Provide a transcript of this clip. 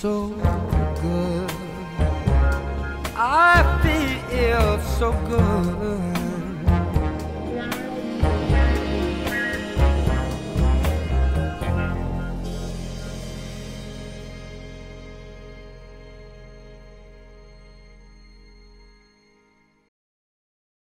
so good. I feel so good.